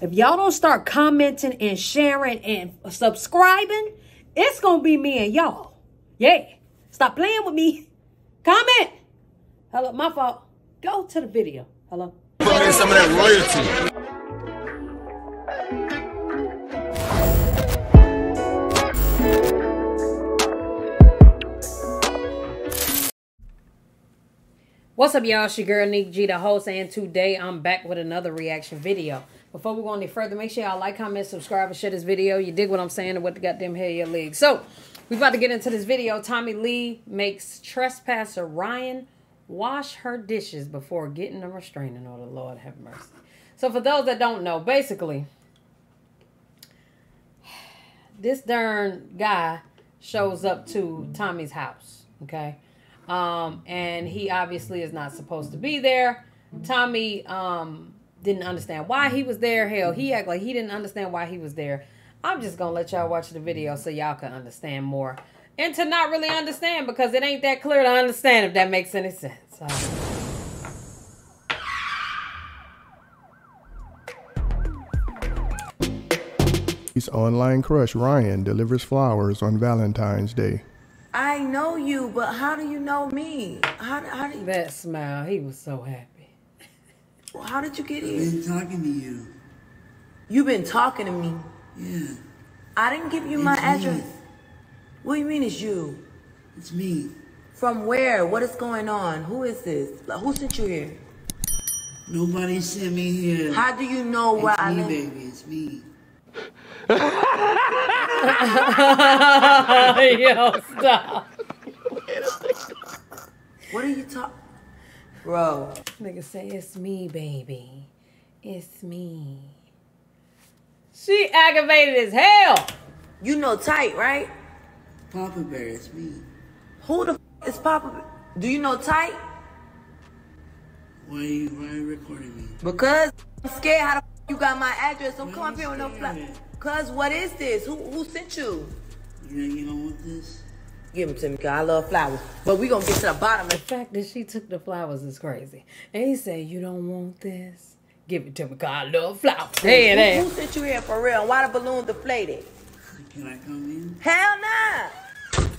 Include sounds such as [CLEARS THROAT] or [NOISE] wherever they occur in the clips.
If y'all don't start commenting and sharing and subscribing, it's going to be me and y'all. Yeah. Stop playing with me. Comment. Hello, my fault. Go to the video. Hello. Put in some of that royalty. What's up, y'all? It's your girl, Nick G, the host, and today I'm back with another reaction video. Before we go any further, make sure y'all like, comment, subscribe, and share this video. You dig what I'm saying and what the goddamn hell your leg. So, we about to get into this video. Tommie Lee makes trespasser Ryan wash her dishes before getting a restraining order. Lord have mercy. So, for those that don't know, basically, this darn guy shows up to Tommie's house, okay? Um, and he obviously is not supposed to be there. Tommie um, didn't understand why he was there. Hell, he acted like he didn't understand why he was there. I'm just gonna let y'all watch the video so y'all can understand more. And to not really understand because it ain't that clear to understand if that makes any sense. His online crush Ryan delivers flowers on Valentine's Day. I know you, but how do you know me? How, how do you, That smile, he was so happy. How did you get here? I've been talking to you. You've been talking to me. Yeah, I didn't give you my It's address. me. What do you mean it's you? it's me. From where? What is going on? Who is this? Like, who sent you here? Nobody sent me here. How do you know where it's I me, live? baby. It's me. [LAUGHS] Yo, stop. What are you talking? Bro, Nigga say, it's me, baby. It's me. She aggravated as hell. you know tight, right? Papa Bear. It's me. Who the f- is Papa? Do you know tight? Why are you, why are you recording me? Because I'm scared how the f- you got my address. Don't Why come up here with no scared? fly. Cause what is this? Who who sent you? You know you don't want this? Give them to me, cause I love flowers. But we gonna get to the bottom of The fact that she took the flowers is crazy. And he said, You don't want this? Give it to me, cause I love flowers. Hey, Who, there. who sent you here for real? Why the balloon deflated? Can I come in? Hell nah.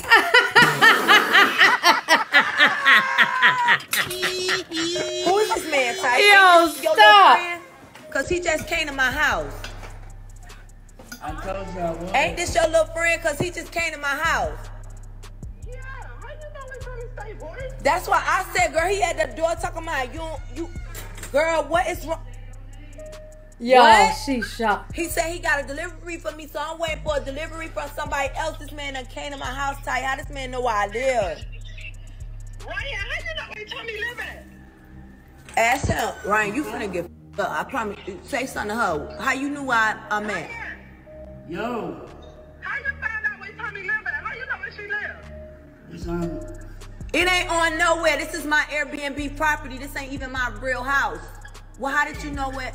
Who is this man, Ty? Yo, Ain't this your little stop. friend? Cause he just came to my house. I told you I was. Ain't this your little friend? Cause he just came to my house. That's why I said, girl, he at the door talking about you. You, girl, what is wrong? Yo, What? she shocked. He said he got a delivery for me, so I'm waiting for a delivery from somebody else. This man done came to my house, Ty. How this man know where I live? Ryan, how you know where Tommie live at? Ask him, Ryan. You finna get f- up. I promise. you. Say something to her. How you knew where I, I'm at? Yo. How you found out where Tommie live at? How you know where she live? It's on. It ain't on nowhere. This is my Airbnb property. This ain't even my real house. Well, how did you know what?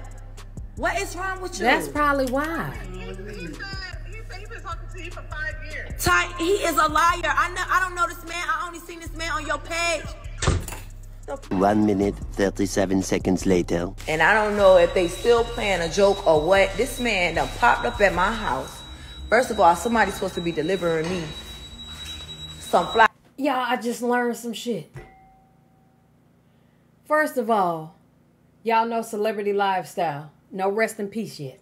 What is wrong with you? That's probably why. He said he said he been talking to you for five years. Ty, he is a liar. I know. I don't know this man. I only seen this man on your page. One minute, 37 seconds later. And I don't know if they still playing a joke or what. This man done popped up at my house. First of all, somebody's supposed to be delivering me some flowers. Y'all, I just learned some shit. First of all, y'all know celebrity lifestyle. No rest in peace yet.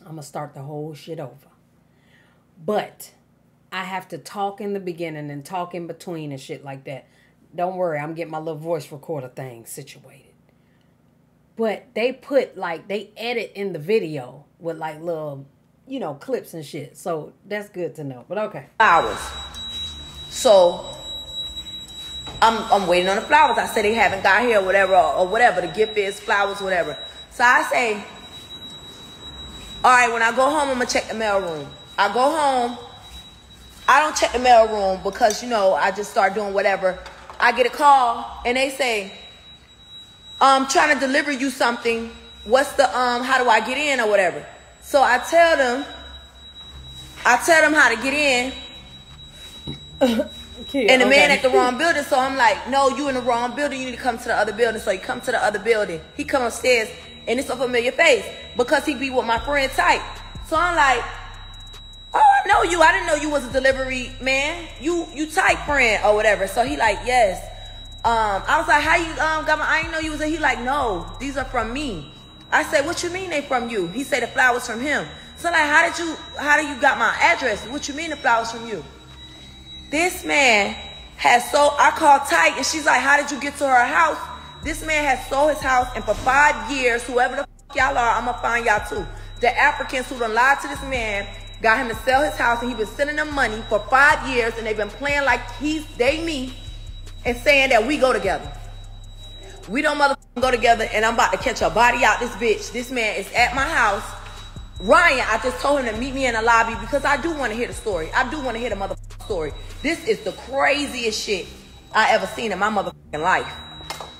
I'm gonna start the whole shit over. But I have to talk in the beginning and talk in between and shit like that. Don't worry, I'm getting my little voice recorder thing situated. But they put like they edit in the video with like little, you know, clips and shit. So that's good to know. But okay. flowers. So I'm I'm waiting on the flowers. I said they haven't got here or whatever or, or whatever. The gift is flowers, whatever. So I say, all right, when I go home, I'm gonna check the mail room. I go home. I don't check the mail room because you know I just start doing whatever. I get a call and they say, I'm trying to deliver you something. What's the um? How do I get in or whatever? So I tell them, I tell them how to get in. And the man at the wrong building, so I'm like, no, you in the wrong building. You need to come to the other building. So he come to the other building. He come upstairs and it's a familiar face because he be with my friend type. So I'm like, oh, I know you. I didn't know you was a delivery man. You you type friend or whatever. So he like, yes. Um, I was like, how you um got my? I didn't know you was. A, he like, no, these are from me. I said, what you mean they from you? He said the flowers from him. So like, how did you? How do you got my address? What you mean the flowers from you? This man has sold. I called tight, and she's like, "How did you get to her house?" This man has sold his house, and for five years, whoever the fuck y'all are, I'm gonna find y'all too. The Africans who done lied to this man got him to sell his house, and he been sending them money for five years, and they've been playing like he's they me, and saying that we go together. We don't motherfucking go together, and I'm about to catch a body out this bitch. This man is at my house. Ryan, I just told him to meet me in the lobby because I do want to hear the story. I do want to hear the motherfucking story. This is the craziest shit I ever seen in my motherfucking life.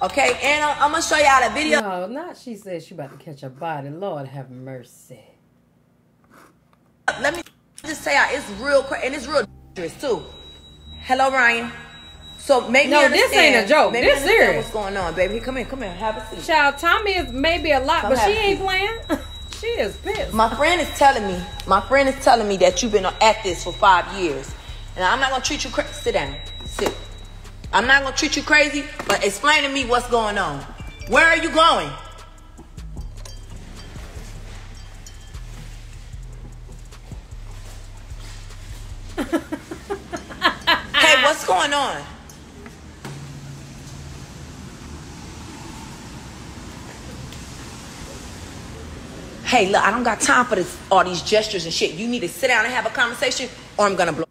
Okay, and I'm, I'm gonna show y'all the video. No, not she said she about to catch a body. Lord have mercy. Let me just say, y'all, it's real crazy and it's real dangerous too. Hello, Ryan. So make No, me this ain't a joke. Make This understand serious. What's going on, baby? Come here, come here, have a seat. Child, Tommie is maybe a lot, Come but she ain't playing. [LAUGHS] she is pissed. My friend is telling me, my friend is telling me that you've been at this for five years. And I'm not gonna treat you crazy. Sit down. Sit. I'm not gonna treat you crazy, but explain to me what's going on. Where are you going? [LAUGHS] hey, what's going on? Hey, look, I don't got time for this, all these gestures and shit. You need to sit down and have a conversation, or I'm gonna blow.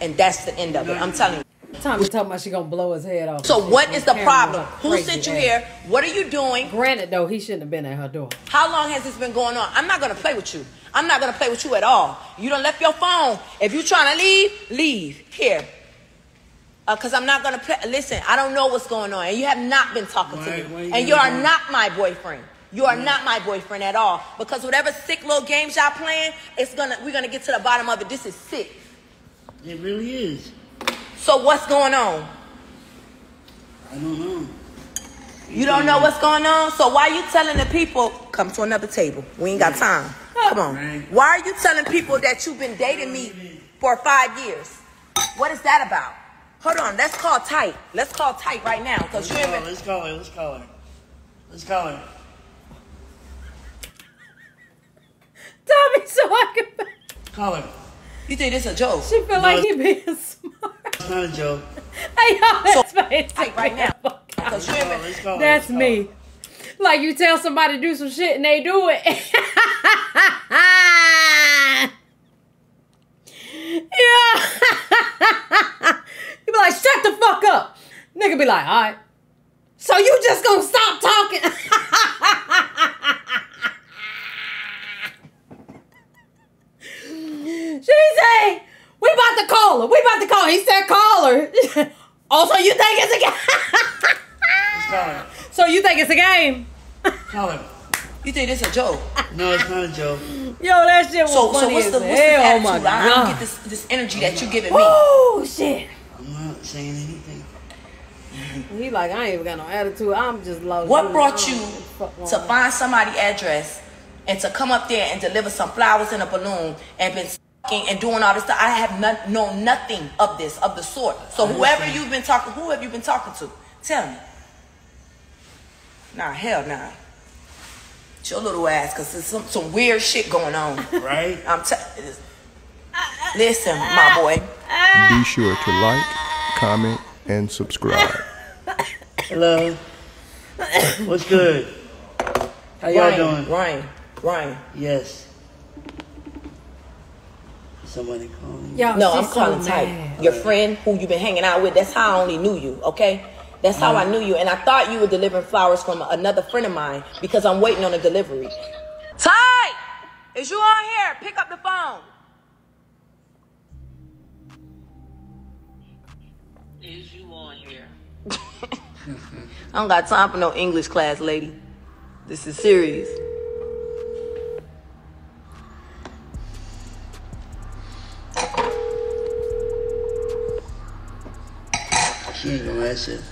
And that's the end of it. I'm telling you. Tommie talking about she gonna blow his head off. So what is the problem? Who sent you ass. here? What are you doing? Granted, though, he shouldn't have been at her door. How long has this been going on? I'm not gonna play with you. I'm not gonna play with you at all. You don't left your phone. If you trying to leave, leave here. Uh, Cause I'm not gonna play. Listen, I don't know what's going on, and you have not been talking Why- to me, you and you are not my boyfriend. You are not my boyfriend at all. Because whatever sick little games y'all playing, it's gonna we're gonna get to the bottom of it. This is sick. It really is. So what's going on? I don't know. You don't know what's going on? So why you telling the people, come to another table? We ain't got time. Come on. Right. Why are you telling people that you've been dating me for five years? What is that about? Hold on, let's call tight. Let's call tight right now. Let's you call her. Let's call her. Let's call her. Let's call her. Tommie, so I can. Call her. you think this a joke? She feel like he being smart. It's not a joke. [LAUGHS] Hey, y'all, that's face Tight right now. Because you ain't been, Let's call her. That's Let's call me. Like you tell somebody to do some shit and they do it. [LAUGHS] yeah. [LAUGHS] you be like, shut the fuck up. Nigga be like, all right. So you just gonna stop talking? She say, we about to call her. We about to call her. He said call her. [LAUGHS] Oh, also, you think it's a game? call her. [LAUGHS] so you think it's a game? Call her. you think this a joke? [LAUGHS] No, it's not a joke. Yo, that shit was So, so funny what's as the what's hell. attitude? Oh my I don't get god. this this energy that you giving me. Oh shit. I'm not saying anything. He like, I ain't even got no attitude. I'm just lost. What brought you I don't know what the fuck wrong to find somebody address and to come up there and deliver some flowers in a balloon and been and doing all this stuff? I have not, known nothing of this of the sort. So whoever you've been talking, who have you been talking to? Tell me. Nah, hell nah. It's your little ass, cause there's some, some weird shit going on. Right? I'm t- Listen, my boy. Be sure to like, comment, and subscribe. Hello. What's good? How y'all Ryan, doing? Ryan, Ryan. Yes. Somebody calling. Y'all, No, I'm calling so tight. mad. Your friend who you've been hanging out with, that's how I only knew you, okay? That's how I knew you. And I thought you were delivering flowers from another friend of mine because I'm waiting on a delivery. Ty! Is you on here? Pick up the phone. Is you on here? [LAUGHS] I don't got time for no English class, lady. This is serious. She ain't gonna answer.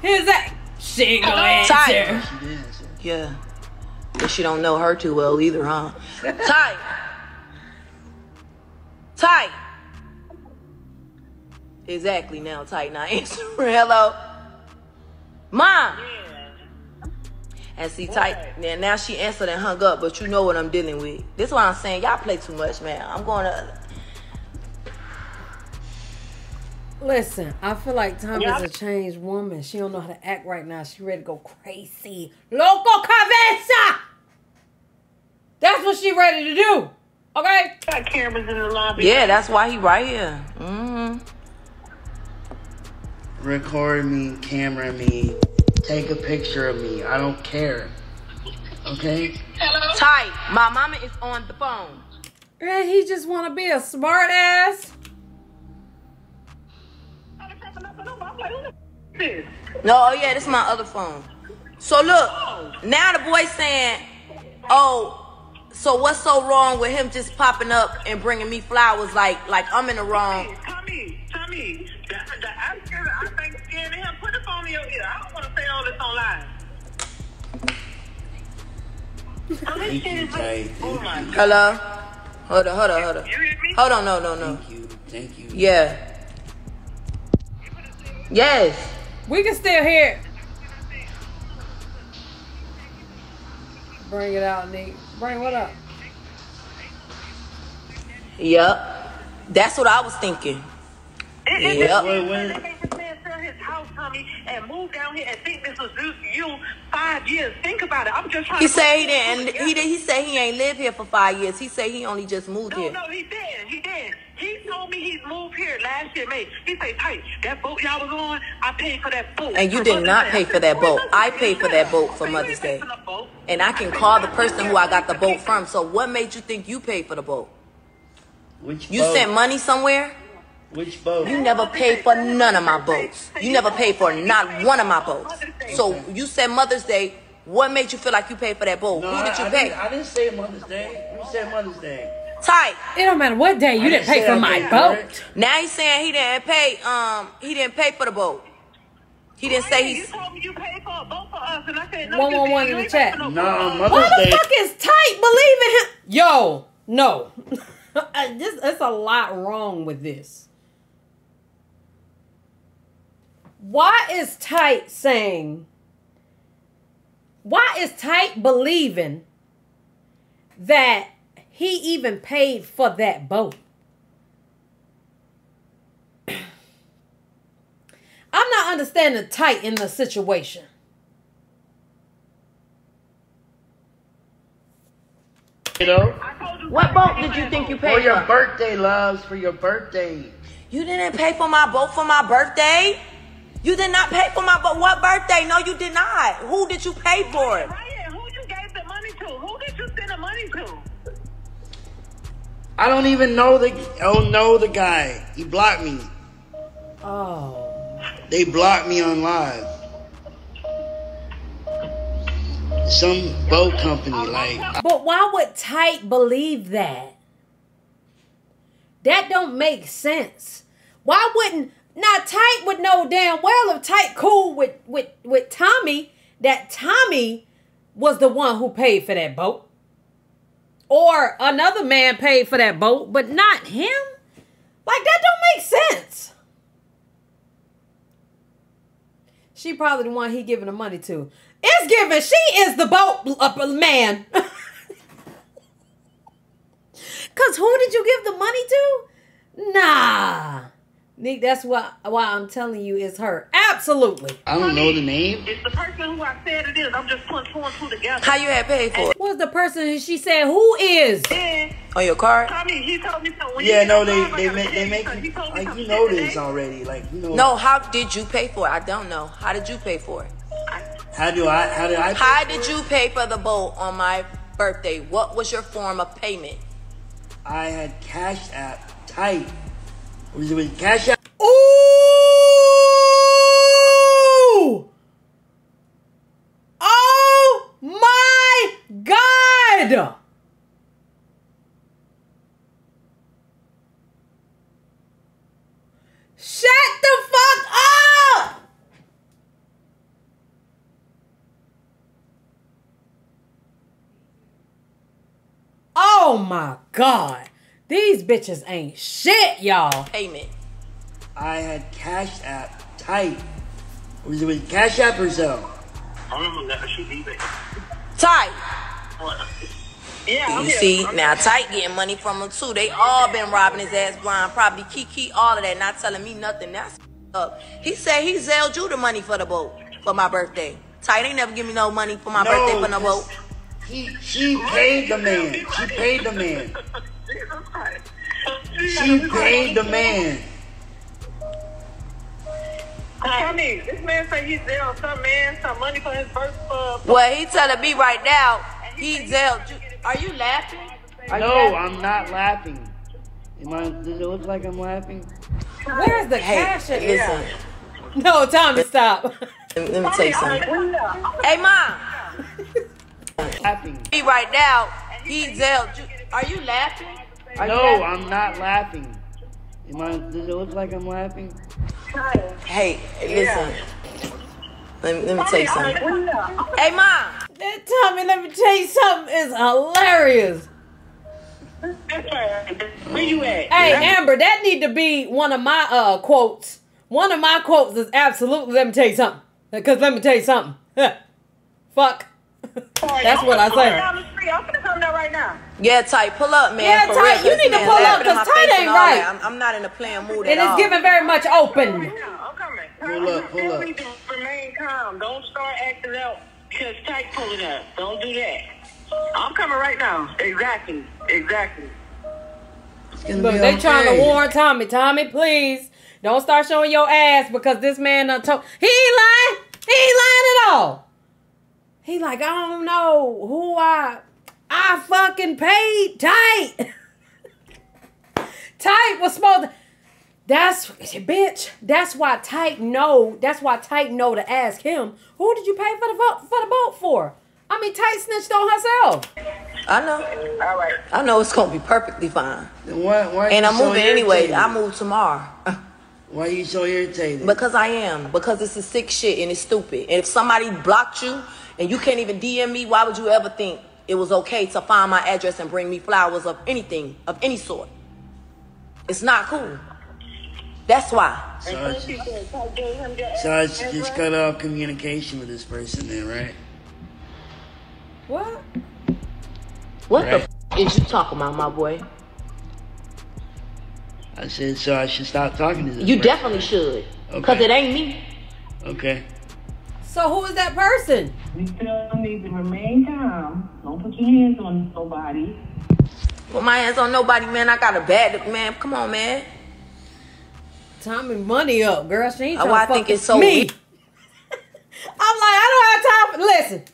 Here's that. She ain't gonna Ty. answer. She did answer. Yeah. But she don't know her too well either, huh? Tight. Tight. Exactly now, tight. Now answer. [LAUGHS] Hello. Mom. And see, tight. Now, now she answered and hung up, but you know what I'm dealing with. This is why I'm saying y'all play too much, man. I'm going to. Listen, I feel like Tom is a changed woman. She don't know how to act right now. She ready to go crazy. Loco cabeza! That's what she ready to do. Okay? Got cameras in the lobby. Yeah, that's why he right here. Mm-hmm. Record me, camera me, take a picture of me. I don't care. Okay? Hello? Tight. My mama is on the phone. And he just want to be a smart ass. No, oh yeah, this is my other phone. So look, now the boy saying, "Oh, so what's so wrong with him just popping up and bringing me flowers like like I'm in the wrong?" Tommie, Tommie, that, that, I'm scared. I think scared of him. Put the phone in your ear. I don't want to say all this online. Thank you, Tight. Oh my God. Hello. Hold on, hold on, hold on. You hear me? Hold on, no, no, no. Thank you. Thank you. Yeah. Yes. We can still hear. Bring it out, Nick. Bring what up? Yep. That's what I was thinking. It- it- Yep. Wait, wait. They made this man sell his house, Tommie, and move down here and think this was you, you five years. Think about it. I'm just trying He to. said he didn't. He did. He said he ain't lived here for five years. He said he only just moved No, here. no, he did. He did. He told me he moved here last year, May. He said, "Hey, that boat y'all was on, I paid for that boat." And you did Mother's not Day." pay for that boat. I paid for that boat for Mother's Day. for no boat. And I can call the person who I got the boat from. So what made you think you paid for the boat? Which You boat? sent money somewhere? Which boat? You never paid for none of my boats. You never paid for not one of my boats. So you said Mother's Day. What made you feel like you paid for that boat? No, Who did you I, I pay? Didn't, I didn't say Mother's Day. Who said Mother's Day? Tight. It don't matter what day you I didn't pay for my paid for boat. Now he's saying he didn't pay. Um, he didn't pay for the boat. He didn't say Hey, you he's. told me you paid for a boat for us, and I said, no, One, you one, didn't. one You in the chat. for no No, boat for on. Mother's Why the fuck is tight believing him? Yo, no. [LAUGHS] this it's a lot wrong with this. Why is tight saying? Why is tight believing that he even paid for that boat? [CLEARS THROAT] I'm not understanding tight in the situation. You know? I told you What boat did you think you paid For paid your for? birthday, loves. For your birthday. You didn't pay for my boat for my birthday. You did not pay for my boat. What birthday? No, you did not. Who did you pay for it? Ryan, who you gave the money to? Who did you send the money to? I don't even know the. I don't know the guy. He blocked me. Oh. They blocked me on live. Some boat company, like But why would Tight believe that? That don't make sense. Why wouldn't now Tight would know damn well if Tight cool with with with Tommie that Tommie was the one who paid for that boat. Or another man paid for that boat, but not him? Like that don't make sense. She probably the one he giving the money to. It's given. She is the boat man. [LAUGHS] Cause who did you give the money to? Nah. Nick, that's why why I'm telling you it's her. Absolutely. I don't know the name. It's the person who I said it is. I'm just putting two and two together. How you had paid for it? Was the person who she said who is? Then, On your card? Tommie, he told me something. When Yeah, no, get they the they job, make they make you. He told me like you shit know today. this already. Like you know. No, how did you pay for it? I don't know. How did you pay for it? How do I? How did I? pay How for did it? you pay for the boat on my birthday? What was your form of payment? I had Cash App tight. We doing cash out. Ooh! Oh my God! Shut the fuck up! Oh my God. These bitches ain't shit, y'all. Payment. I had Cash App tight. Was it with Cash App or so? I don't know that should be there. Tight. Yeah, I'm You here. see, I'm now here. Tight getting money from him too. They all been robbing his ass blind. Probably Kiki, all of that, not telling me nothing. That's up. He said he zelled you the money for the boat for my birthday. Tight ain't never give me no money for my birthday for no boat. He, she paid the man. She paid the man. [LAUGHS] She paid the man. Tell me, this man say he's there on some man, some money for his birth. Uh, Well, he telling me right now he zelled you. Are you laughing? Are you No, laughing? I'm not laughing. Am I, does it look like I'm laughing? Where's the Hey, cash at? listen. [LAUGHS] No, Tommie, stop. Let [LAUGHS] me, let me tell you something. Hey, mom. Laughing. Me right now he zelled you. Are you laughing? Are you No. I'm not laughing. Am I, does it look like I'm laughing? Hey, listen. Let me, let me tell you something. Hey, mom. That Tommie, let me tell you something. It's hilarious. where you at? Hey, Amber, that need to be one of my uh quotes. One of my quotes is absolutely. Let me tell you something. Because let me tell you something. [LAUGHS] Fuck. That's what I say. Down the street. I'm gonna come there right. Yeah, tight. Pull up, man. Yeah, for Tight, you need to man pull up, laughing in 'cause Tight ain't and all right. that. I'm, I'm not in a playing mood It at is all. given very much open. I'm coming. Pull up, pull up. Tell me to remain calm. Don't start acting out because tight pulling up. Don't do that. I'm coming right now. Exactly. Exactly. Look, be they trying to warn Tommie. Tommie, please don't start showing your ass because this man done told he ain't lying. He ain't lying at all. He like I don't know who I I fucking paid tight. [LAUGHS] tight was supposed to. That's bitch. That's why tight know. That's why tight know to ask him who did you pay for the vote for the boat for. I mean, tight snitched on herself. I know. All right. I know it's gonna be perfectly fine. Why, why And I'm so moving anyway. I move tomorrow. [LAUGHS] Why are you so irritated? Because I am. Because it's a sick shit and it's stupid. And if somebody blocked you and you can't even DM me, why would you ever think it was okay to find my address and bring me flowers of anything, of any sort? It's not cool. That's why. so I just, so I just just cut off communication with this person then, right? What? What Right. the f- is you talking about, my boy? I said, so I should stop talking to this You person. definitely should. Because Okay. it ain't me. Okay. So who is that person? You still need to remain calm. Don't put your hands on nobody. Put my hands on nobody, man. I got a bad man. Come on, man. Time and money up, girl. She ain't Oh, trying I to fuck think it's with so me. weak. [LAUGHS] I'm like, I don't have time. For, listen,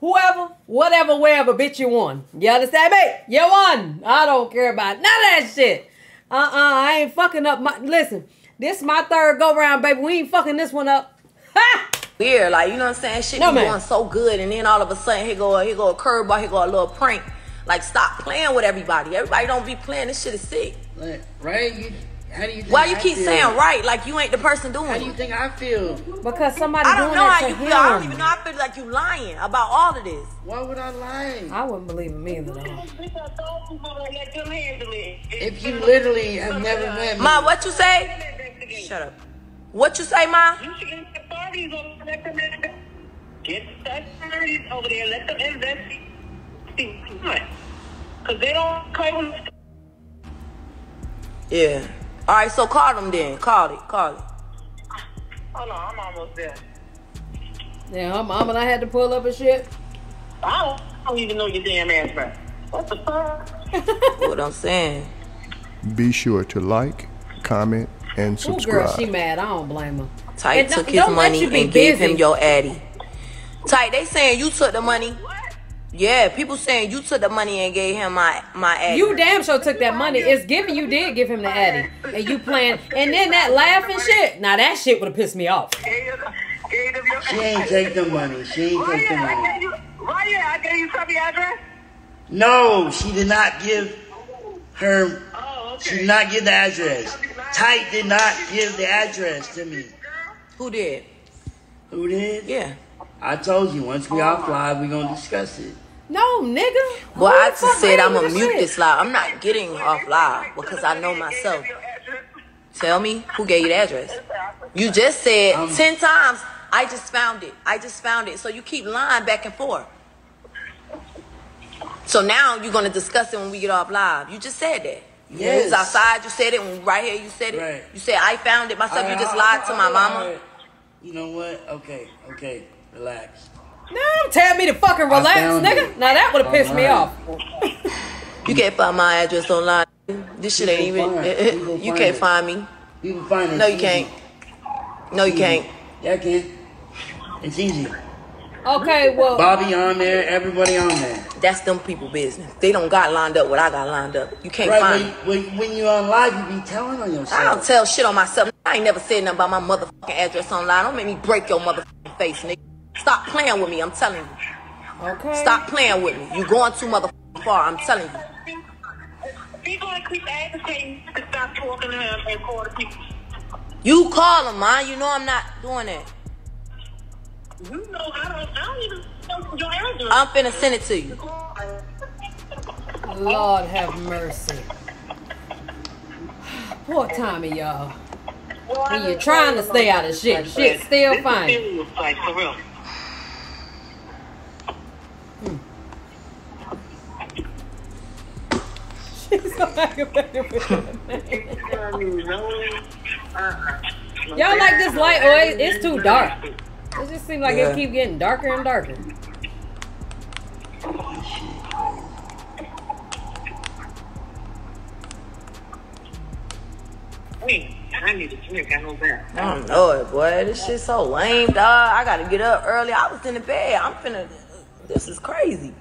whoever, whatever, wherever, bitch, you won. You understand me? You won. I don't care about none of that shit. Uh, uh I ain't fucking up my. Listen, this is my third go round, baby. We ain't fucking this one up. [LAUGHS] Ha! Weird, like you know what I'm saying? Shit No, be going so good, and then all of a sudden here go here go a curveball, here go a little prank. Like stop playing with everybody. Everybody don't be playing. This shit is sick. Like, right? You, how do you think Why you I keep feel? saying right like you ain't the person doing it. How do you think I feel? Because somebody I don't doing know that how you him. feel. I don't even know. I feel like you lying about all of this. Why would I lie? I wouldn't believe him either. Though. Let them handle it. If you literally have never met me, Ma, what you say? Investigate. Shut up. What you say, Ma? You should get the authorities over let them in- get the authorities over there. Let them investigate. Because they don't cover. Yeah. All right, so call them then. Call it. Call it. Hold on, I'm almost there. Yeah, her mama, I had to pull up and shit. I don't, I don't even know your damn ass, bro. What the fuck? [LAUGHS] What I'm saying. Be sure to like, comment, and subscribe. Oh, girl, subscribe. she mad. I don't blame her. Tight And took don't- his money you be and gave him your addy. Tight, they saying you took the money. Yeah, people saying you took the money and gave him my my addy. You damn sure took that money. It's given you did give him the addy. And you playing and then that laughing shit. Now that shit would have pissed me off. Gave them- gave them your- she ain't take the money. She ain't Right take the money. gave you, right I gave you some address. No, she did not give her. Oh, She did not give the address. Tight did not give the address to me. Who did? Who did? Yeah. I told you once we off live, we gonna discuss it. No, nigga. Well, Who I just said I'm gonna mute shit? this live. I'm not getting off live because I know myself. Tell me who gave you the address. You just said Um, ten times. I just found it. I just found it. So you keep lying back and forth. So now you're gonna discuss it when we get off live. You just said that. You Yes. was outside. You said it. When right here, you said it. Right. You said I found it myself. You just I- lied I- to I- my I- mama. Alright. You know what? Okay, okay, relax. No, tell me to fucking relax, nigga. it. Now that would have pissed me off. You can't find my address online. This shit ain't even. find [LAUGHS] you can't it. find me. You can find it. No, you can't. No, you can't. Yeah, I can. It's easy. Okay, well, Bobby on there, everybody on there. That's them people business. They don't got lined up what I got lined up. You can't Right, find when, when, when you on live, you be telling on yourself. I don't tell shit on myself. I ain't never said nothing about my motherfucking address online. Don't make me break your motherfucking face, nigga. Stop playing with me. I'm telling you. okay. Stop playing with me. You going too motherfucking far. I'm telling you. People that keep advocating to stop talking to him and call the people. You call him, man. You know I'm not doing that. You know, I don't, I don't even know your address. I'm finna send it to you. Lord have mercy. Poor Tommie, y'all. When you're trying to stay out of shit, shit still fine. Serious, like, for real. Hmm. [LAUGHS] She's so aggravated with that man. I mean, no, uh-uh. Y'all like this light or it- it's too dark? It just seems like Yeah. it keep getting darker and darker. Wait, I need a drink. I know that. I don't know it, boy. This shit so lame, dog. I gotta get up early. I was in the bed. I'm finna. This is crazy.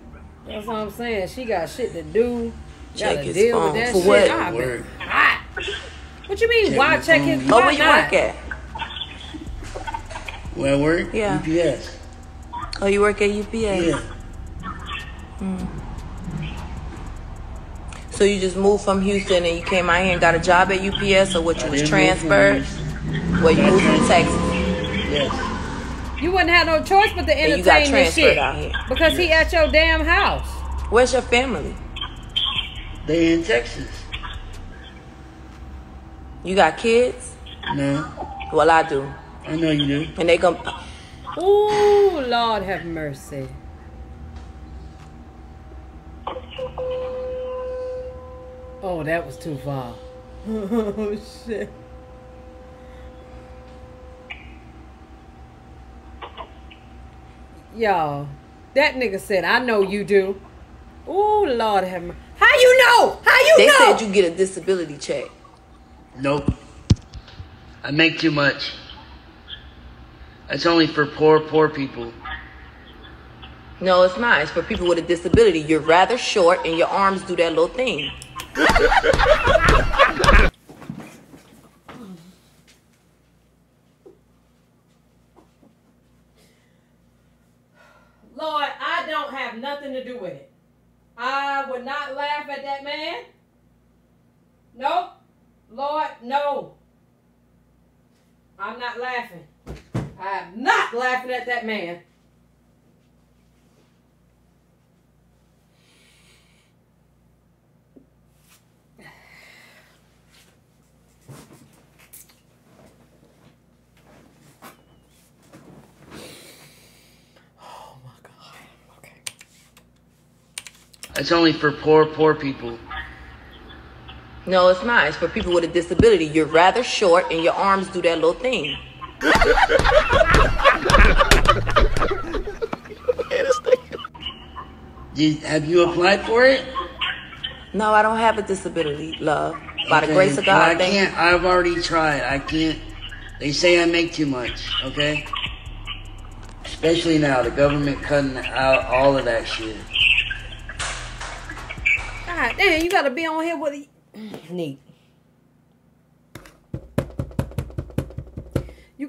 That's what I'm saying. She got shit to do. Check Gotta his deal phone. with that For shit. what? Been hot. What you mean? Check why your check phone. his? Oh, why where you not? work at? Where I work? Yeah. UPS. Oh, you work at UPS. Yeah. Mm. So you just moved from Houston and you came out here and got a job at UPS, or what? You I was did move from transferred? Houston. Well, you Got moved from. Texas. Yes. You wouldn't have no choice but to And you got entertain this transferred shit out here. because he at your damn house. Where's your family? They in Texas. You got kids? No. Well, I do, I know you do. and they come. Ooh, Lord have mercy. Oh, that was too far. [LAUGHS] oh shit. Y'all, that nigga said, I know you do. Ooh, Lord have mercy. How you know? How you They know? They said you get a disability check. Nope. I make too much. That's only for poor, poor people. No, it's not. It's for people with a disability. You're rather short, and your arms do that little thing. [LAUGHS] Lord, I don't have nothing to do with it. I would not laugh at that man. Nope. Lord, no. I'm not laughing. I'm not laughing at that man. Oh my God. Okay. That's only for poor, poor people. No, it's not. It's for people with a disability. You're rather short, and your arms do that little thing. Did, have you applied for it? No, I don't have a disability, love. By the grace of well, I God, thank can't. I've already tried. I can't. They say I make too much. Okay. Especially now, the government cutting out all of that shit. God damn, you gotta be on here with a [SIGHS] neat.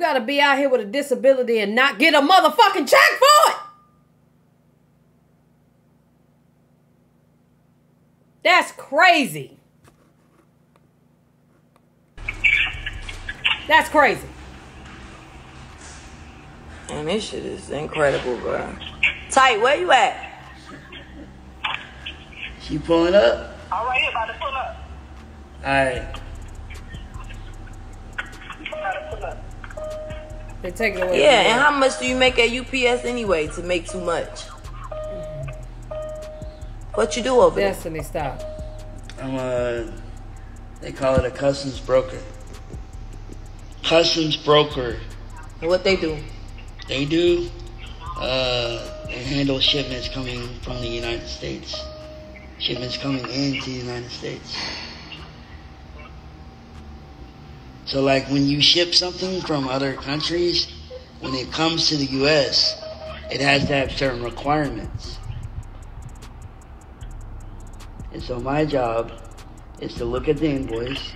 Gotta be out here with a disability and not get a motherfucking check for it. That's crazy. That's crazy. And this shit is incredible, bro. Tight, where you at? She pulling up? All right, about to pull up. Alright. About They take it away. Yeah, from and how much do you make at UPS anyway to make too much? What you do over there? Destiny, stop. I'm a, they call it a customs broker. Customs broker. And what they do? They do, uh, they handle shipments coming from the United States. Shipments coming into the United States. So like when you ship something from other countries, when it comes to the US, it has to have certain requirements. And so my job is to look at the invoice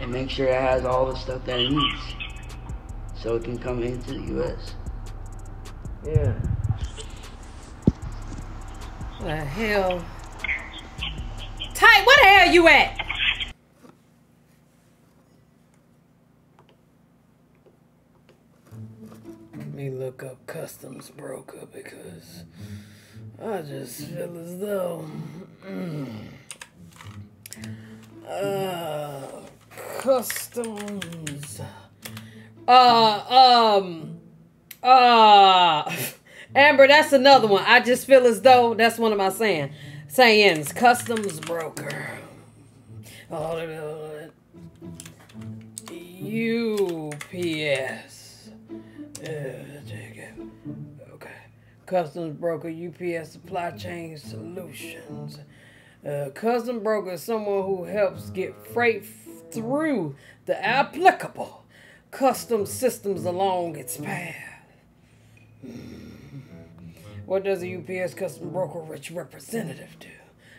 and make sure it has all the stuff that it needs. So it can come into the US. Yeah. What The hell. Tight, where the hell you at? Me look up customs broker because I just feel as though. mm, uh, customs. Uh, um. Uh, Amber, that's another one. I just feel as though that's one of my saying sayings. Customs broker. Oh, UPS. Okay. Customs broker, UPS supply chain solutions. Uh, custom broker is someone who helps get freight through the applicable custom systems along its path. What does a UPS custom brokerage representative do?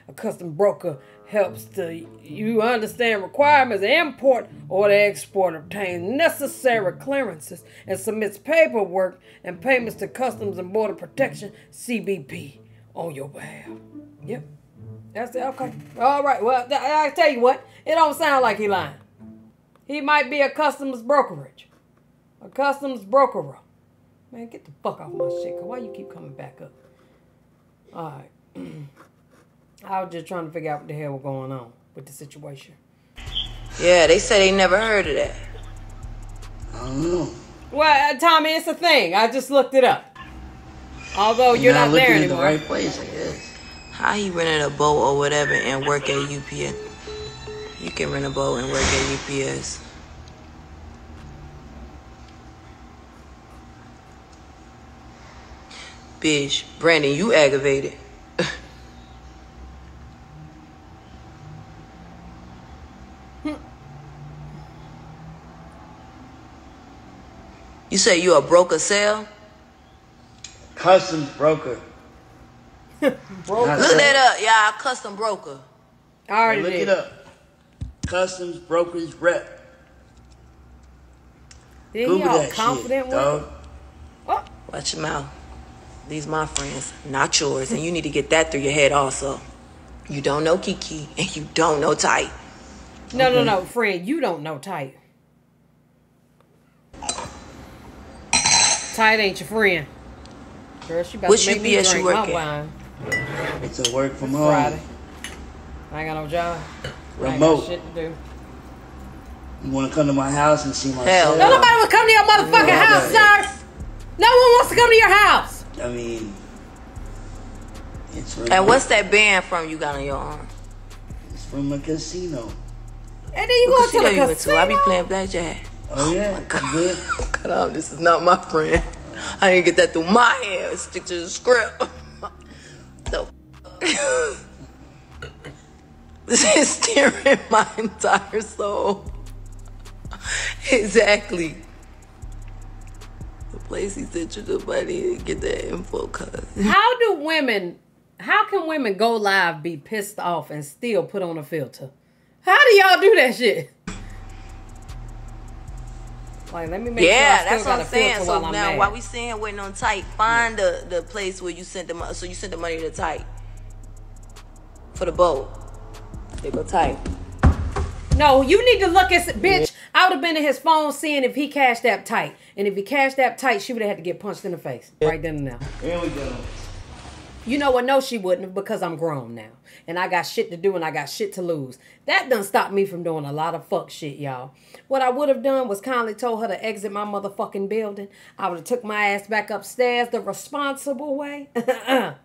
A custom broker helps to you understand requirements import or the export, obtains necessary clearances, and submits paperwork and payments to Customs and Border Protection (CBP) on your behalf. Yep, that's it. Okay, all right. Well, I tell you what, it don't sound like he lying. He might be a customs brokerage, a customs brokerer. Man, get the fuck off my shit. Why you keep coming back up? All right. [CLEARS THROAT] I was just trying to figure out what the hell was going on with the situation. Yeah, they say they never heard of that. I don't know. Well, uh, Tommie, it's a thing. I just looked it up. Although you're not not, looking there at anymore. the right place, I guess. How he rented a boat or whatever and work at UPS? You can rent a boat and work at UPS. Bitch, Brandon, you aggravated. You say you a broker sale? Customs broker. Not Look sale. that up, y'all. Custom broker. I already Look did. it up. Customs brokers rep. Then he Google all that confident shit, with dog. it. Oh. Watch your mouth. These my friends, not yours, and you need to get that through your head also. You don't know Kiki, and you don't know Tight. No, no, no, friend, you don't know tight. Tight ain't your friend. Girl, she about Which to make me you drink my wine. It's a work from home. Friday. I ain't got no job. I ain't Remote. got shit to do. You want to come to my house and see my Hell? No, nobody will come to your motherfucking Yeah. house, sir. No one wants to come to your house. I mean, it's remote. And what's that band from you got on your arm? It's from a casino. And then you go to the you went to? I be playing blackjack. Oh, oh yeah, you good? Cut off. This is not my friend. I didn't get that through my head. Stick to the script. [LAUGHS] So, [LAUGHS] this is tearing my entire soul. Exactly. The place he sent you the money to get that info, cuz. [LAUGHS] How do women? How can women go live, be pissed off, and still put on a filter? How do y'all do that shit? Like, let me make Yeah, sure I that's still what I'm saying. filter So I'm now, mad. while we sitting waiting on tight, find the the place where you sent the money. So you sent the money to tight for the boat. They go tight. No, you need to look at bitch. I would have been in his phone seeing if he cashed app tight, and if he cashed app tight, she would have had to get punched in the face right then and now. Here we go. You know what? No, she wouldn't because I'm grown now. And I got shit to do and I got shit to lose. That done stopped me from doing a lot of fuck shit, y'all. What I would have done was kindly told her to exit my motherfucking building. I would have took my ass back upstairs the responsible way. [LAUGHS]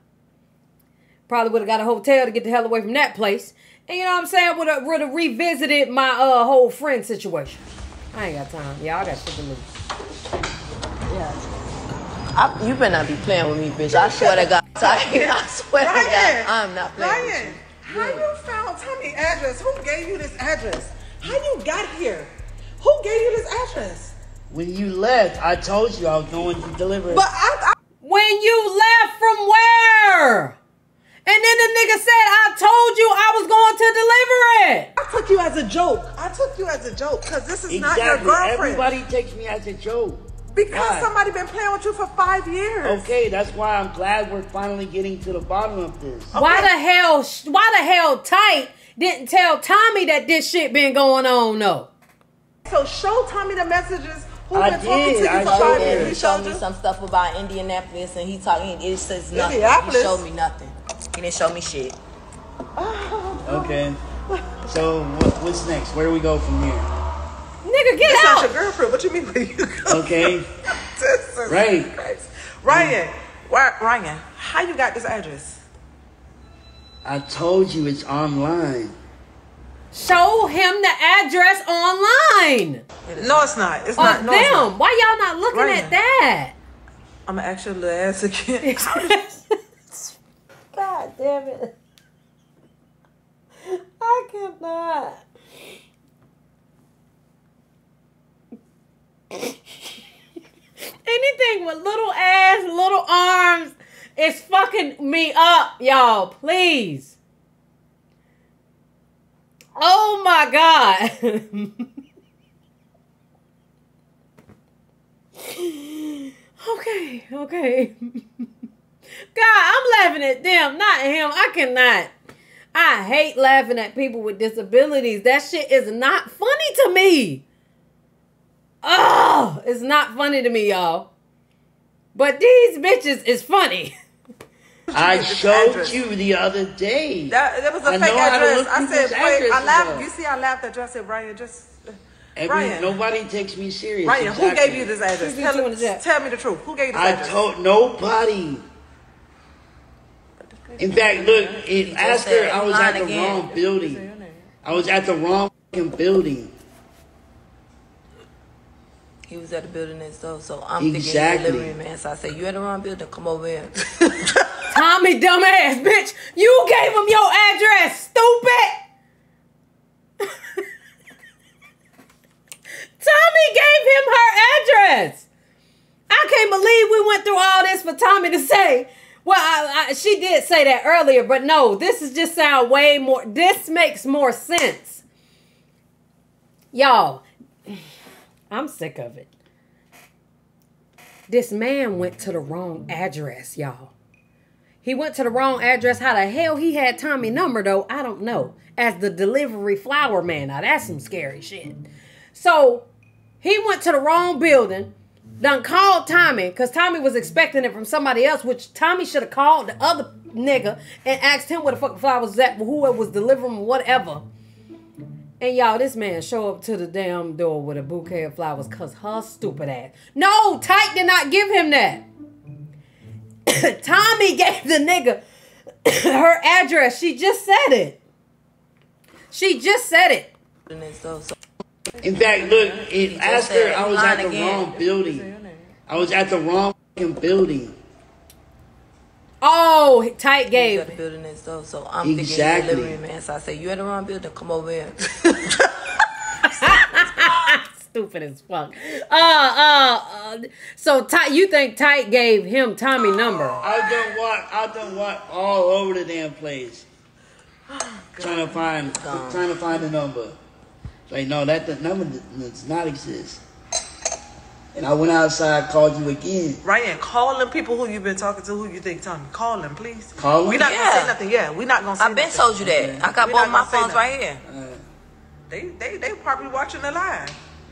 Probably would have got a hotel to get the hell away from that place. And you know what I'm saying? Would have, would have revisited my uh whole friend situation. I ain't got time. Y'all got shit to lose. I, you better not be playing with me, bitch. I swear to God. I, [LAUGHS] I swear to God, I'm not playing with Ryan, how you found Tommie address? Who gave you this address? How you got here? Who gave you this address? When you left, I told you I was going to deliver. But I, I When you left from where? And then the nigga said, I told you I was going to deliver it. I took you as a joke. I took you as a joke because this is not your exactly. girlfriend. Everybody takes me as a joke. Because Why? somebody been playing with you for five years. Okay, that's why I'm glad we're finally getting to the bottom of this. Why the hell, why the hell Tight didn't tell Tommie that this shit been going on though? So show Tommie the messages. Who I been talking to did. you I for showed five him. years? He He showed showed me you. some stuff about Indianapolis, and he talking. It says nothing. Indianapolis? He showed me nothing. He didn't show me shit. Oh. Okay. So what, what's next? Where do we go from here? Nigga, get That's not your girlfriend. What you mean? Where you? Okay. [LAUGHS] Right. crazy. Ryan, why, Ryan, how you got this address? I told you it's online. Show him the address online No, it's not. It's of not. No, it's not. them. Why y'all not looking Ryan. at that? I'm gonna ask your little ass again. [LAUGHS] God damn it. I cannot. Anything with little ass, little arms is fucking me up, y'all. Please. Oh my God. [LAUGHS] okay, okay. God, I'm laughing at them, not him. I cannot. I hate laughing at people with disabilities. That shit is not funny to me. Oh, it's not funny to me, y'all. But these bitches is funny. I showed address. you the other day. That, that was a I fake know how to address. look I said, people's wait, I laughed. up. You see, I laughed at you. I said, Ryan, just. Every, Ryan. Nobody takes me serious. Ryan, who gave you this address? Tell, you in tell me the truth. Who gave you this I address? told nobody. In fact, look, it, just ask her. I was at the again. wrong building. I was at the wrong building. He was at the building and stuff, so I'm Exactly. thinking delivery man. So I said, "You at the wrong building? Come over here." [LAUGHS] Tommie, dumbass bitch, you gave him your address, stupid. [LAUGHS] Tommie gave him her address. I can't believe we went through all this for Tommie to say. Well, I, I, she did say that earlier, but no, this is just sound way more. This makes more sense, y'all. I'm sick of it. This man went to the wrong address, y'all. He went to the wrong address. How the hell he had Tommie number though? I don't know. As the delivery flower man. Now that's some scary shit. So he went to the wrong building. Done called Tommie because Tommie was expecting it from somebody else, which Tommie should have called the other nigga and asked him where the fuck the flowers was at, who it was delivering, whatever. And y'all, this man show up to the damn door with a bouquet of flowers cause her stupid ass. No, Tyke did not give him that. [COUGHS] Tommie gave the nigga [COUGHS] her address. She just said it. She just said it. and stuff, so In fact, look, it, ask her. I was online at the again. wrong building. I was at the wrong building. Oh, Tyke he gave. was at the building and stuff, so I'm Exactly. thinking delivery man. So I say, "You at the wrong building? Come over here." [LAUGHS] Stupid as fuck. Uh, uh, uh so Ty, you think tight gave him Tommie number? I done walk. I done walk all over the damn place, [SIGHS] trying to find, trying to find the number. Like, no, that the number does not exist. And I went outside, called you again. Ryan, call them people who you've been talking to, who you think Tommie. Call them, please. Call 'em? We not gonna say nothing. Yeah, we're not gonna say nothing. I've been nothing. told you that. I got We both my phones right here. They, they, they probably watching the live.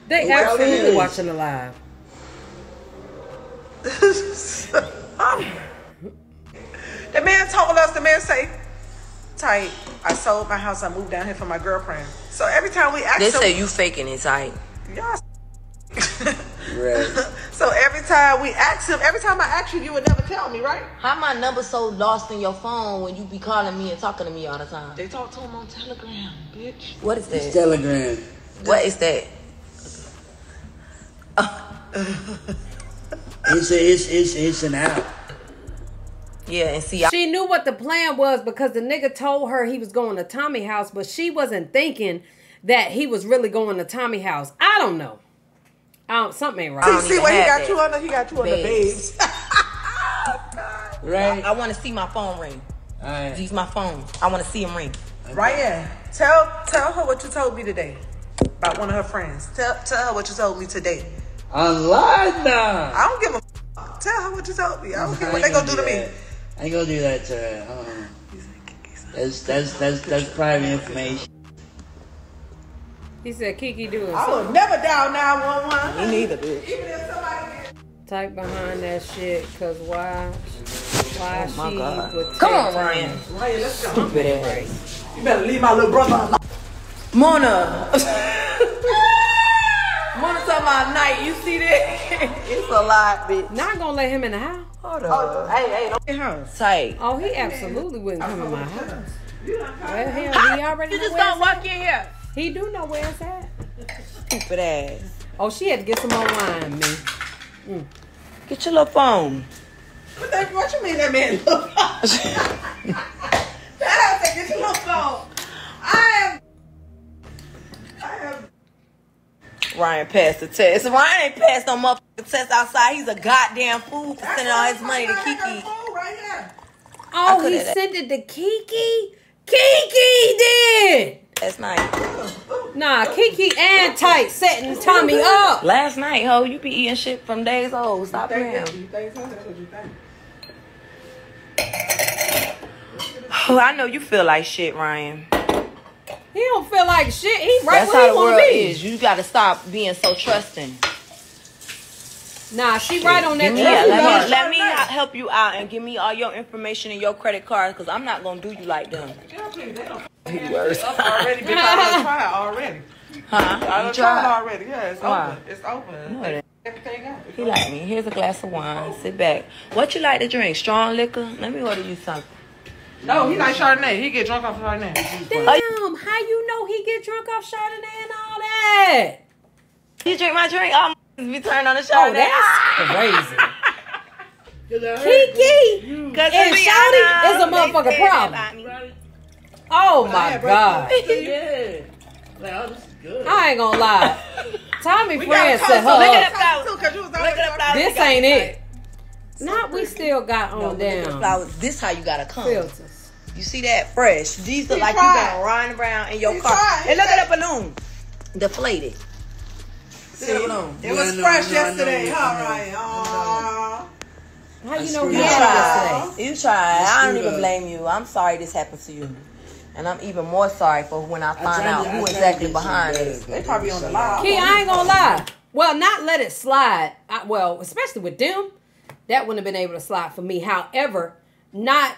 They Well, absolutely it is. watching the live. [LAUGHS] The man told us, the man say, tight, I sold my house, I moved down here for my girlfriend. So every time we ask They him, say you faking it, tight. y'all [LAUGHS] [LAUGHS] Right. [LAUGHS] So every time we ask him, every time I ask you, you would never tell me, right? How my number so lost in your phone when you be calling me and talking to me all the time? They talk to him on Telegram, bitch. What is that? It's? Telegram. What is that? [LAUGHS] It's a, it's it's it's an app. Yeah, and see, I, She knew what the plan was because the nigga told her he was going to Tommie house, but she wasn't thinking that he was really going to Tommie house. I don't know. I don't, something ain't I right. don't See what he got that. you under? He got you under Babes. babes. Right. I want to see my phone ring. Alright. Use my phone. I want to see him ring. Ryan, tell tell her what you told me today about one of her friends. Tell tell her what you told me today. Online now. I don't give a. F- tell her what you told me. I don't care what they gonna gonna do to me. I ain't gonna do that to her. That's that's that's that's private information. He said Kiki do it. I will never dial nine one one. Me neither, bitch. Even if somebody. Type behind that shit, cause why? Why Oh my she God. would Come on, take Ryan. Ryan, let's go. Stupid ass. You better leave my little brother alone. Mona. [LAUGHS] Mona talking about night. You see that? [LAUGHS] it's a lot, bitch. Not gonna let him in the house. Hold oh, on. Hey, hey, don't get her. Tight. Oh, he absolutely wouldn't come in my house. Well, hell, he already You know just where gonna it's walk in here. He do know where it's at. Stupid ass. Oh, she had to get some more wine, me. Mm. Get your little phone. What, that, what you mean that man look? [LAUGHS] that ass say, get your little phone. I am. I am. Ryan passed the test. Ryan ain't passed no motherfucking test outside. He's a goddamn fool for sending all his money to Kiki. Right. Oh, he sent it to Kiki? Kiki did! Last night. Nah, Kiki and Tight setting Tommie up. Last night, ho. You be eating shit from days old. Stop playing. You think so? That's what you think. Oh, I know you feel like shit, Ryan. He don't feel like shit. He right That's where how he the wanna world be. is. You gotta stop being so trusting. Nah, she right on that yeah, let me, let me help you out and give me all your information and your credit cards because I'm not gonna do you like them. Worse. Already been I tried already. Huh? I done tried already. Yeah, it's Why? open. It's open. No, it. Everything out. He like me. Here's a glass of wine. Sit back. What you like to drink? Strong liquor? Let me order you something. No, he like Chardonnay. He get drunk off of Chardonnay. Damn, how you know he get drunk off Chardonnay and all that? You drink my drink? I'm be turned on the Oh, that's [LAUGHS] crazy. Kiki and Shawty is a motherfucking problem. About me. Oh my god. [LAUGHS] Yeah. Like, oh, this is good. I ain't gonna lie. [LAUGHS] Tommie We friend got set her Look up. at the flowers. Too, 'cause you was Look already at the flowers. This ain't tonight. it. Not we still got No, on look down flowers. This how you gotta come. filters. You see that? Fresh. These look like tried. you been riding around in your He car. tried. And look at the balloon. Deflated. See. It was Yeah, fresh I know, I yesterday, know, huh, I know. Ryan? Aw. How you I know he screwed had yesterday? You tried. I don't even blame you. I'm sorry this happened to you. And I'm even more sorry for when I find tried out to- who exactly behind better, it. They probably on the so live. Key, I ain't gonna lie. Well, not let it slide. I, well, especially with them, that wouldn't have been able to slide for me. However, not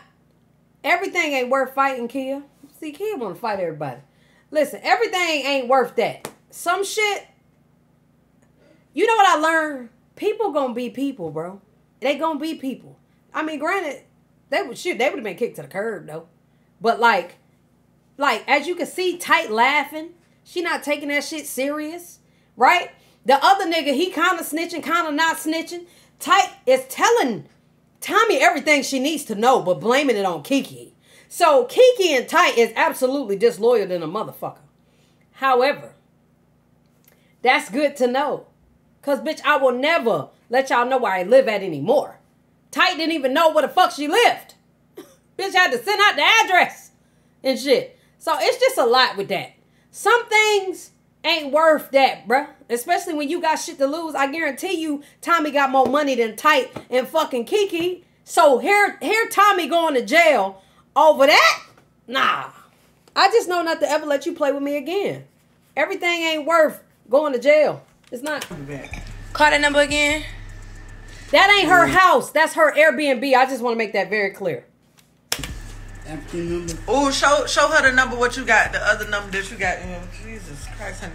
everything ain't worth fighting, Kia. See, Kia want to fight everybody. Listen, everything ain't worth that. Some shit. You know what I learned? People gonna be people, bro. They gonna be people. I mean, granted, they would shit. They would have been kicked to the curb though. But like, like as you can see, tight laughing. She not taking that shit serious, right? The other nigga, he kind of snitching, kind of not snitching. Tight is telling Tommie everything she needs to know, but blaming it on Kiki. So Kiki and Tight is absolutely disloyal than a motherfucker. However, that's good to know. Cause bitch, I will never let y'all know where I live at anymore. Tight didn't even know where the fuck she lived. [COUGHS] bitch had to send out the address and shit. So it's just a lot with that. Some things ain't worth that, bruh. Especially when you got shit to lose. I guarantee you, Tommie got more money than Tight and fucking Kiki. So here, here, Tommie going to jail over that? Nah. I just know not to ever let you play with me again. Everything ain't worth going to jail. It's not. Call that number again. That ain't her mm. house. That's her Airbnb. I just want to make that very clear. African number. Oh, show show her the number. What you got? The other number that you got. Yeah, Jesus Christ, honey.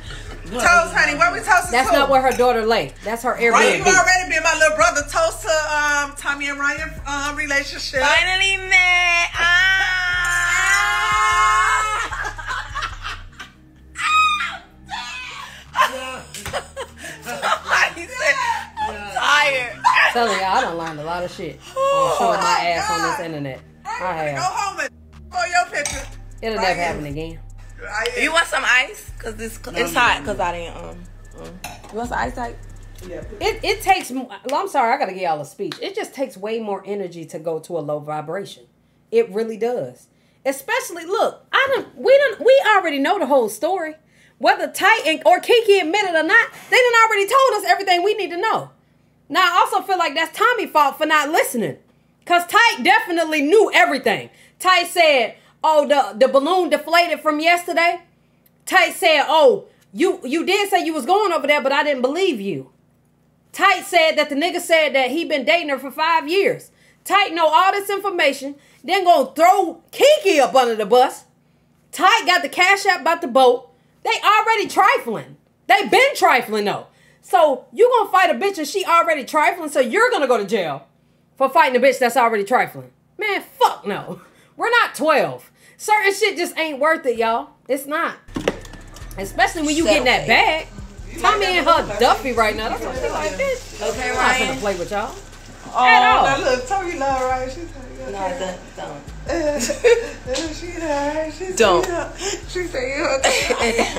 Toast, honey. Where we toasting That's to? not where her daughter lay. That's her Airbnb. Right, you already been my little brother. Toast to um Tommie and Ryan um relationship. Finally met. Somebody [LAUGHS] said, I'm tired. Telling you, I done learned a lot of shit. on showing my ass on this internet. I Go have. It'll never happen again. You want some ice? Cause this it's hot. Cause I didn't um. um. You want some ice? Like It it takes. m- well, I'm sorry, I gotta give y'all a speech. It just takes way more energy to go to a low vibration. It really does. Especially, look, I don't. We don't. We already know the whole story. Whether Titan or Kiki admit it or not, they done already told us everything we need to know. Now, I also feel like that's Tommie's fault for not listening. Cause Tight definitely knew everything. Tight said, "Oh, the the balloon deflated from yesterday." Tight said, "Oh, you you did say you was going over there, but I didn't believe you." Tight said that the nigga said that he been dating her for five years. Tight know all this information, then gonna throw Kiki up under the bus. Tight got the cash app about the boat. They already trifling. They been trifling though. So you gonna fight a bitch and she already trifling, so you're gonna go to jail for fighting a bitch that's already trifling. Man, fuck no. [LAUGHS] We're not 12. Certain shit just ain't worth it, y'all. It's not. Especially when you get in that bag. Tommie and her Duffy right now. That's what she like, bitch. Okay, I'm not gonna play with y'all. oh, At all. now look, Tommie love right. She's like, no, don't don't. [LAUGHS] she alright. She Don't. She said, you [LAUGHS] okay? [LAUGHS]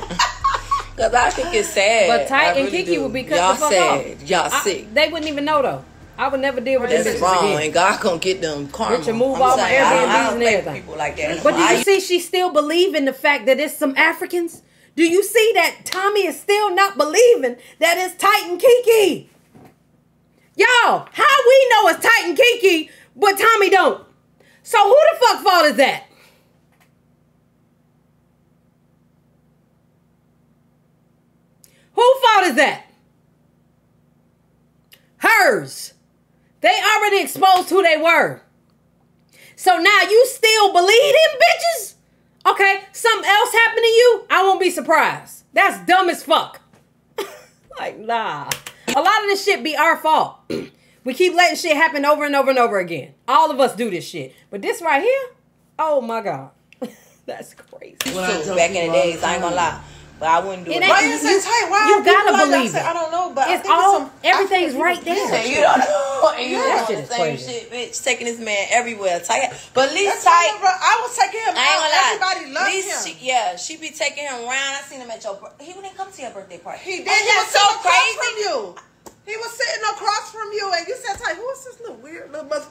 Cause I think it's sad. But Ty I and really Kiki do. would be cut Y'all the fuck sad. off. Y'all I- sick. They wouldn't even know though. I would never deal with this That's bitch wrong, again. and God gonna get them karma. Richard, move I'm all my saying, I don't- I Airbnbs and everything. People like that. But do you see she still believe in the fact that it's some Africans? Do you see that Tommie is still not believing that it's Titan Kiki? Y'all, how we know it's Titan Kiki, but Tommie don't? So who the fuck fault is that? Who fault is that? Hers. They already exposed who they were. So now you still believe them bitches? Okay, something else happened to you? I won't be surprised. That's dumb as fuck. [LAUGHS] like, nah. A lot of this shit be our fault. [CLEARS THROAT] we keep letting shit happen over and over and over again. All of us do this shit. But this right here, oh my God. [LAUGHS] That's crazy. What I back in the days, I ain't gonna lie. But I wouldn't do It it. ain't- Why you say tight? Why You are gotta like that? believe say, it. I don't know, but I It's think all, some everything's African right people- You there. say you don't know, and you [LAUGHS] That doing shit the is same crazy. shit, bitch. Taking this man everywhere. Tight, but at least tight. I'm I was taking him I ain't gonna lie. Everybody At loved least him. She, yeah, she be taking him around. I seen him at your. bir- He wouldn't come to your birthday party. He did. Ain't He was so sitting across crazy? from you. He was sitting across from you, and you said, "Tight, who is this little weird little mother?"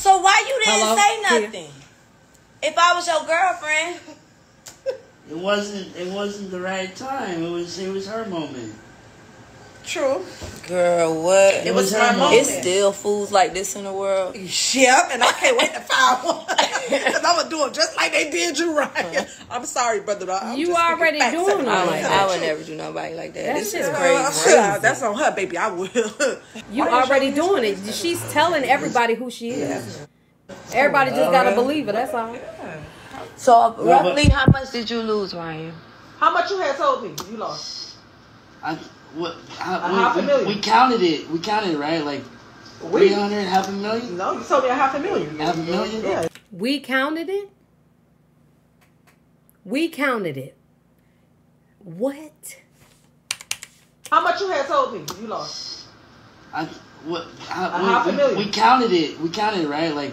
So why you didn't Hello? say Tia? nothing? If I was your girlfriend, It wasn't. It wasn't the right time. It was. It was her moment. True. girl, what? It was her moment. It's still fools like this in the world. Yep, and I can't wait to find one. [LAUGHS] Because I'm going to do them just like they did you, Ryan. I'm sorry, brother. I'm You just already doing and all I all would, that. I would never do nobody like that. That this shit is is crazy. Uh, that's on her, baby. I will. [LAUGHS] You Why already showing doing it. She's telling everybody who she is. Everybody just gotta believe it. That's all. So but- roughly, how much did you lose, Ryan? How much you had told me? You lost. I. What? I, A we, half a we- million. We counted it. We counted it right. Like We- three hundred, half a million. No, you told me a half a million. Half a million. Yeah. We counted it. We counted it. What? How much you had told me? You lost. I. What? I, A we, half a we- million. We counted it. We counted it right. Like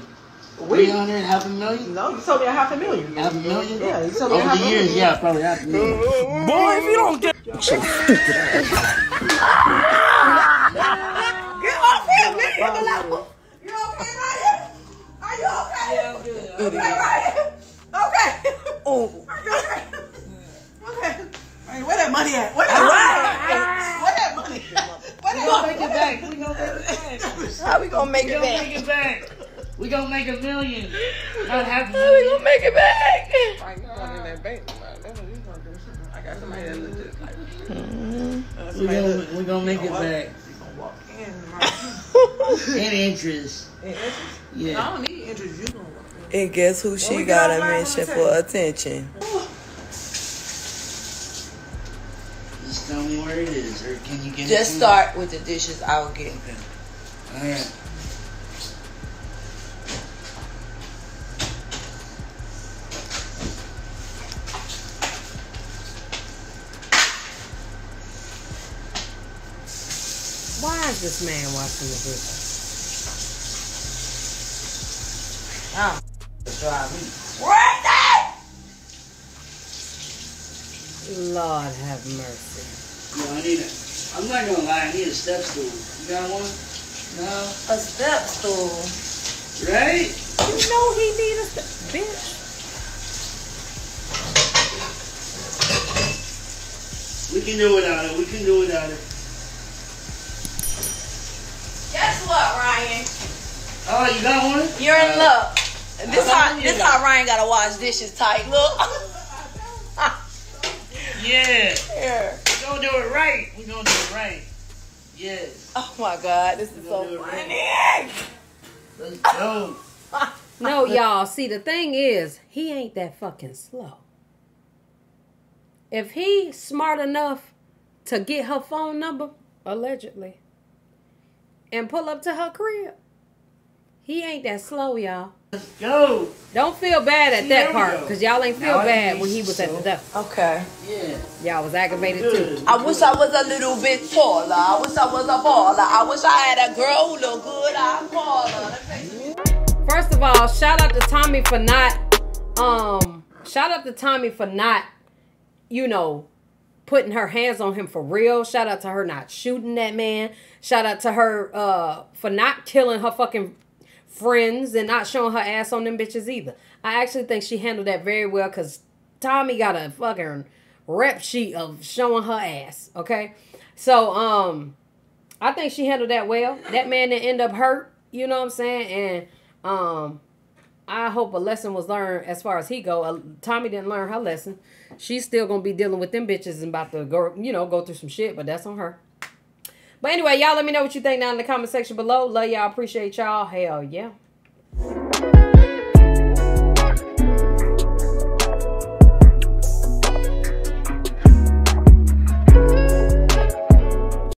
We- three hundred, half a million. No, you told me a half a million. Half a million. Yeah, you told me a Over half the a years, million. yeah, probably half a million. Boy, if you don't get [LAUGHS] Get off him, man. You okay, Ryan? Are you okay? Yeah, I'm good. Okay, Ryan. Okay. Oh. Okay? Okay. Ryan, where that money at? Where that money at? Where that money at? [LAUGHS] Where that money Make it back. We gonna make it [LAUGHS] back. How we gonna make We it gonna back? Make it. We gonna make a million. Not [LAUGHS] half a How we million. gonna make it back? I got somebody that legit like We gonna, we gonna make it back. walk in. [LAUGHS] And interest. And interest. Yeah. I don't need interest. You gonna walk in. And guess who she got a live, mention for attention? Just tell me where it is, or can you get it? Just start with the dishes. I'll get. All right. Is this man watching the video? Oh. Drive me. There! Lord have mercy. No, I need a. I'm not gonna lie. I need a step stool. You got one? No. A step stool. Right? You know he need a st- bitch. We can do without it. We can do without it. Guess what, Ryan? Oh, you got one? You're in uh, luck. This I how this need how Ryan gotta wash dishes tight. Look. Yeah. Here. We're gonna do it right. We're gonna do it right. Yes. Oh my God, this is so do it funny. Let's go. [LAUGHS] No, y'all. See, the thing is, he ain't that fucking slow. If he smart enough to get her phone number, allegedly, and pull up to her crib, he ain't that slow, y'all. Let's go. Don't feel bad at See, that part, go. because y'all ain't feel Now bad when he be was at the so- door. Okay. Yeah. Y'all was aggravated too. I wish I was a little bit taller. I wish I was a baller. I wish I had a girl who looked good. I'd call her. First of all, shout out to Tommie for not um shout out to Tommie for not, you know, putting her hands on him for real. Shout out to her not shooting that man. Shout out to her uh for not killing her fucking friends and not showing her ass on them bitches either. I actually think she handled that very well because Tommie got a fucking rep sheet of showing her ass. Okay. So um I think she handled that well. That man didn't end up hurt, you know what I'm saying? And um I hope a lesson was learned as far as he go. Uh, Tommie didn't learn her lesson. She's still gonna be dealing with them bitches and about to go, you know, go through some shit, but that's on her. But anyway, y'all let me know what you think down in the comment section below. Love y'all, appreciate y'all. Hell yeah.